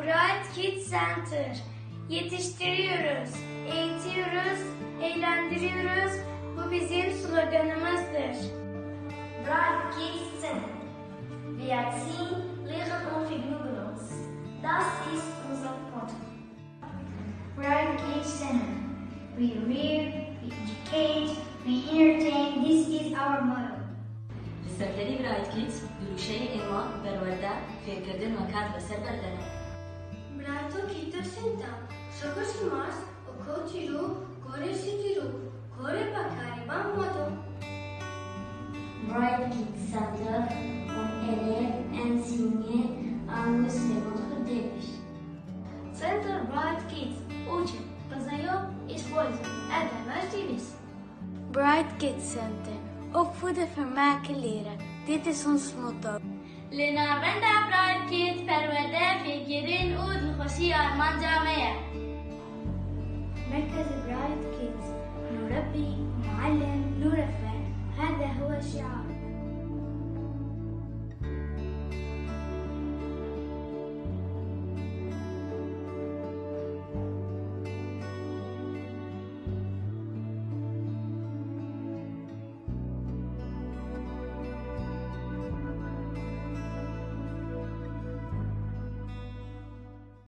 Bright Kids Center. Yetiştiriyoruz, eğitiyoruz, eğlendiriyoruz. Bu bizim sloganımızdır. Bright Kids Center. Wir erziehen, lehren und vergnügen uns. Das ist unser Motto. Bright Kids Center. We rear, we educate, we entertain. This is our motto. لسرکەری برایتکیت دروشەی ئێمە بەروەەردە فێرکردن و کات بەسەر بەردەنە Plato kitapsenta, sokosimas, okotiru, gore sitiru, gore bakari banmato. Bright kids satır, on elef, en sinye, angus sevotur. Center Bright Kids uczy, poznają and spojrzą, edemez divis. Bright Kids Center, ofuda fermaki lira, diti sun smutok. Linavenda Bright Kids pervede fikiri فكرين اود